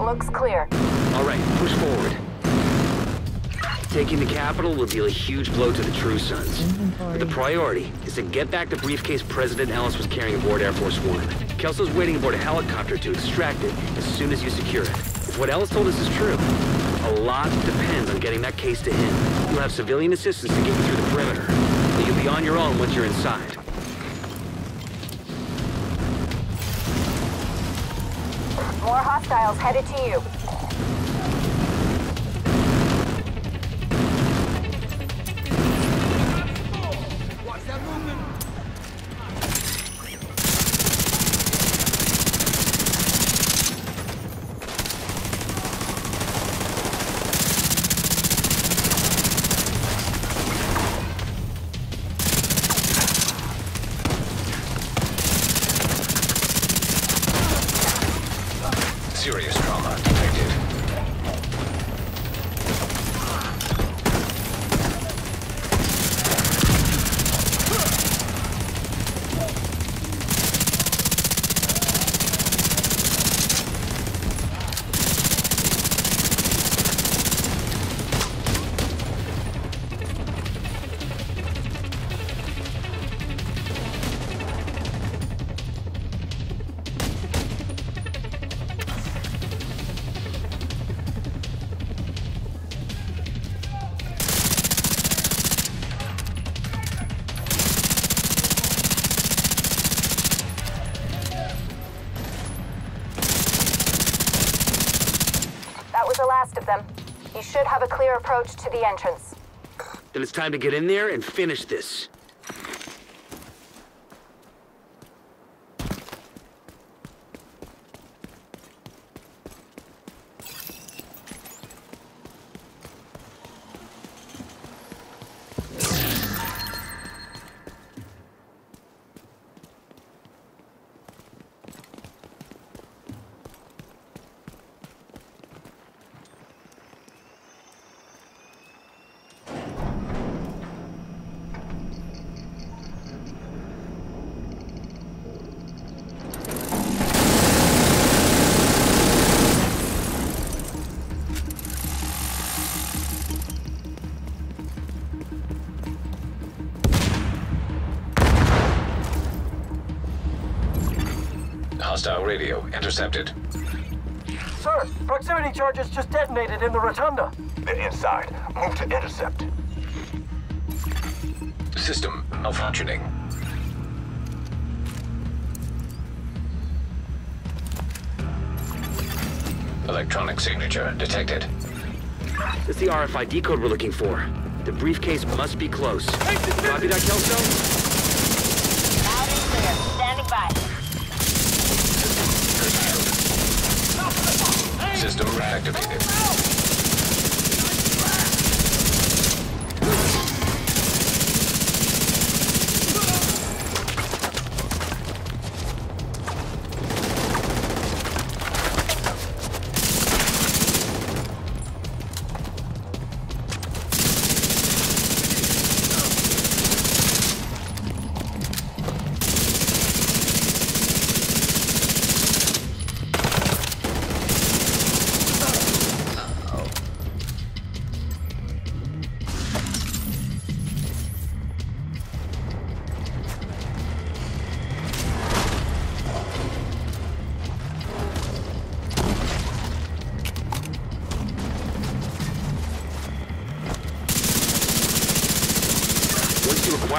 Looks clear. All right, push forward. Taking the Capitol will deal a huge blow to the True Sons. But the priority is to get back the briefcase President Ellis was carrying aboard Air Force One. Kelso's waiting aboard a helicopter to extract it as soon as you secure it. If what Ellis told us is true, a lot depends on getting that case to him. You'll have civilian assistance to get you through the perimeter, but you'll be on your own once you're inside. Hostiles headed to you. Should have a clear approach to the entrance. Then it's time to get in there and finish this. Hostile radio intercepted. Sir, proximity charges just detonated in the rotunda. They're inside. Move to intercept. System malfunctioning. Electronic signature detected. That's the RFID code we're looking for. The briefcase must be close. Copy that, Kelso? Loud and clear. Standing by. System reactivated.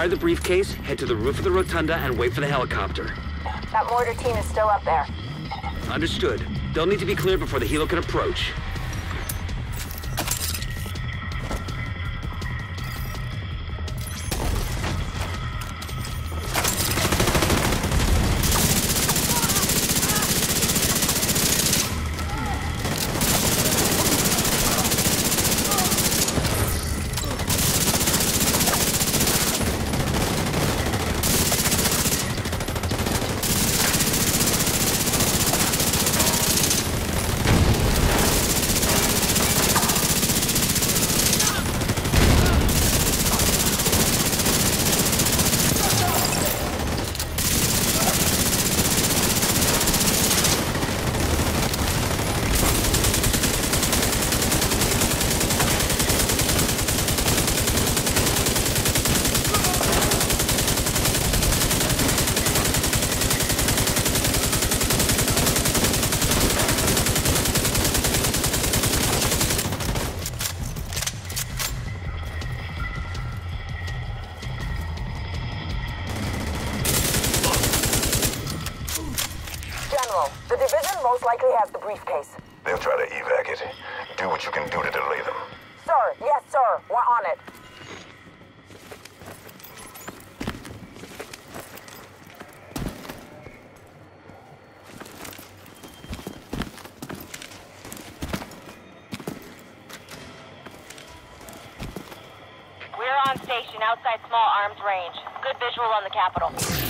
Acquire the briefcase, head to the roof of the rotunda and wait for the helicopter. That mortar team is still up there. Understood. They'll need to be cleared before the helo can approach. What you can do to delay them. Sir, yes, sir. We're on it. We're on station outside small arms range. Good visual on the Capitol.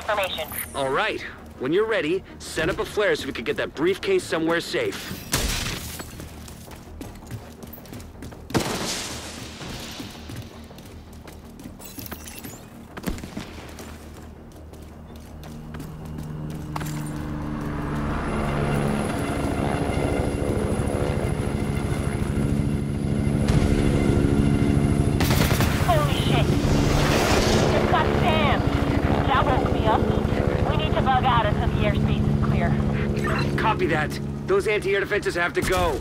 Confirmation. All right. When you're ready, set up a flare so we can get that briefcase somewhere safe. Copy that. Those anti-air defenses have to go.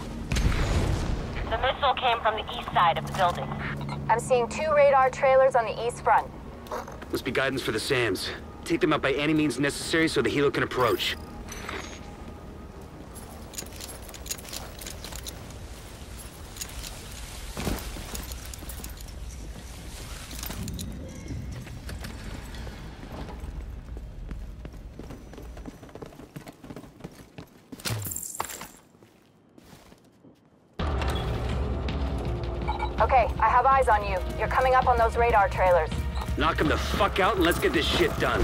The missile came from the east side of the building. I'm seeing two radar trailers on the east front. Must be guidance for the SAMs. Take them out by any means necessary so the helo can approach. Radar trailers. Knock them the fuck out and let's get this shit done.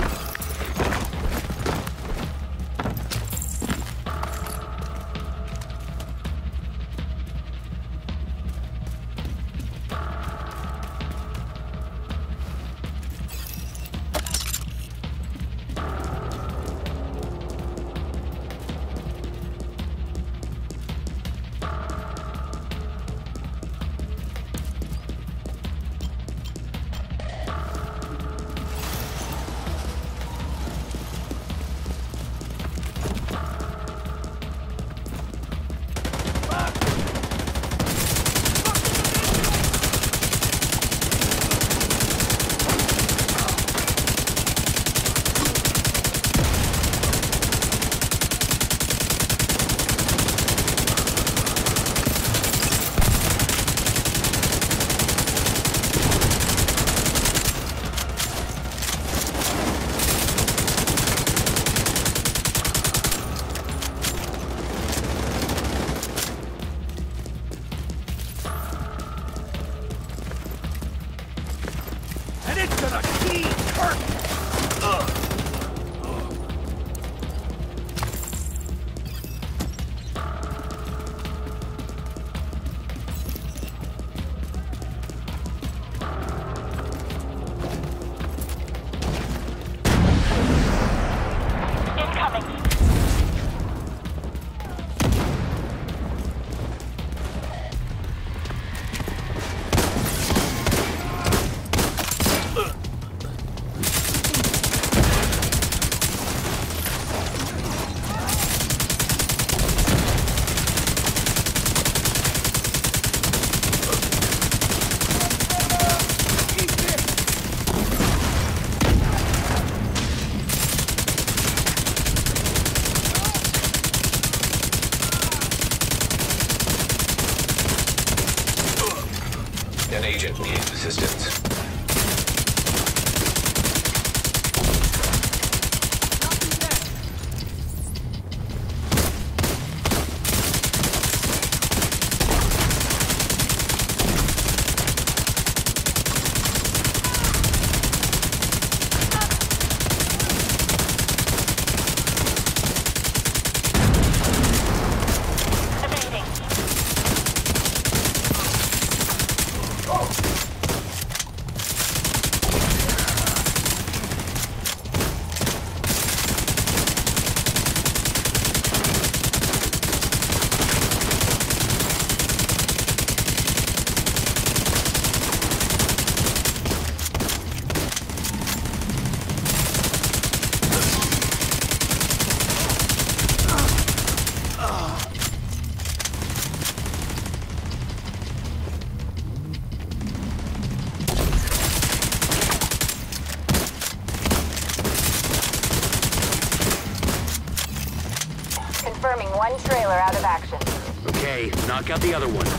Out the other one.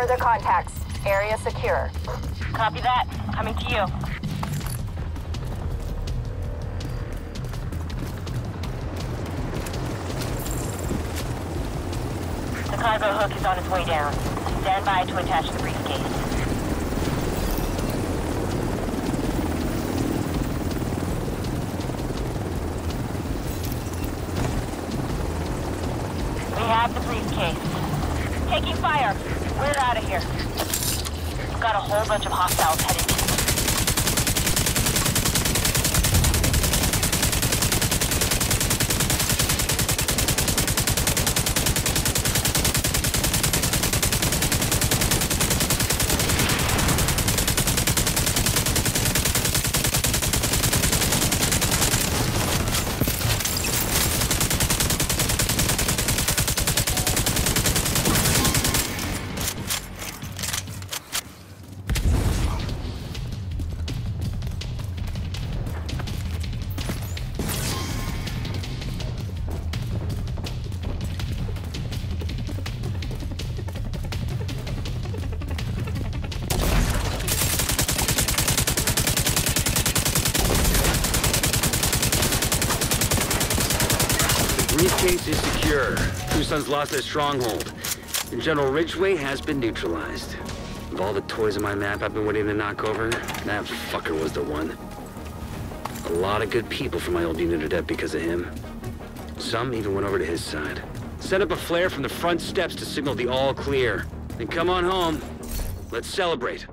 Further contacts. Area secure. Copy that. Coming to you. The cargo hook is on its way down. Stand by to attach the briefcase. We have the briefcase. Taking fire. We're out of here. We've got a whole bunch of hostiles headed. Lost their stronghold. And General Ridgeway has been neutralized. Of all the toys on my map I've been waiting to knock over, that fucker was the one. A lot of good people from my old unit are dead because of him. Some even went over to his side. Set up a flare from the front steps to signal the all clear. Then come on home. Let's celebrate.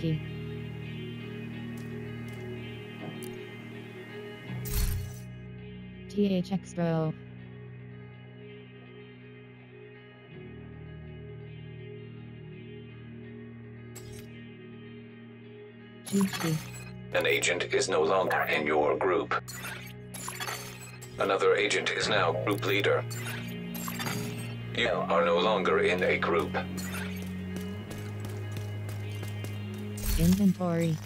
GG. TH. GG. An agent is no longer in your group. Another agent is now group leader. You are no longer in a group. Inventory.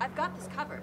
I've got this covered.